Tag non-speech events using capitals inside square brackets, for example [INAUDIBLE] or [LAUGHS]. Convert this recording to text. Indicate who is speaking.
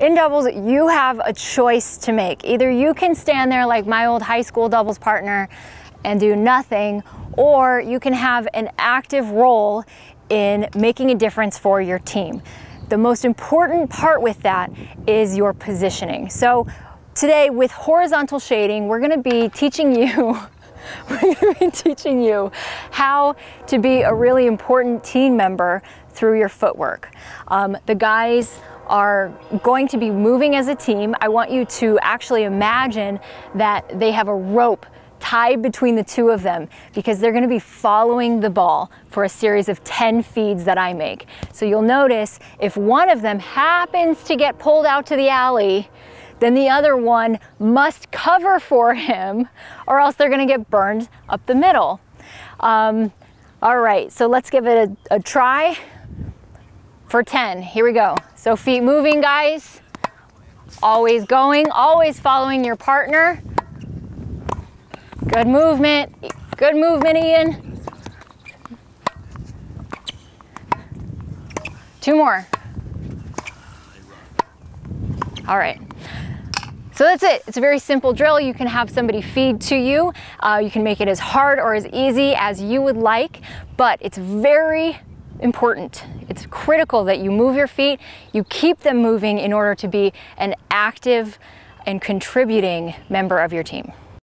Speaker 1: in doubles, you have a choice to make. Either you can stand there like my old high school doubles partner and do nothing, or you can have an active role in making a difference for your team. The most important part with that is your positioning. So today with horizontal shading, we're gonna be teaching you [LAUGHS] we're going to be teaching you how to be a really important team member through your footwork. Um, the guys are going to be moving as a team. I want you to actually imagine that they have a rope tied between the two of them because they're going to be following the ball for a series of 10 feeds that I make. So you'll notice if one of them happens to get pulled out to the alley, then the other one must cover for [LAUGHS] him or else they're going to get burned up the middle. Um, all right, so let's give it a, a try for 10. Here we go. So feet moving, guys. Always going, always following your partner. Good movement. Good movement, Ian. Two more. All right. So that's it. It's a very simple drill. You can have somebody feed to you. Uh, you can make it as hard or as easy as you would like, but it's very important. It's critical that you move your feet, you keep them moving in order to be an active and contributing member of your team.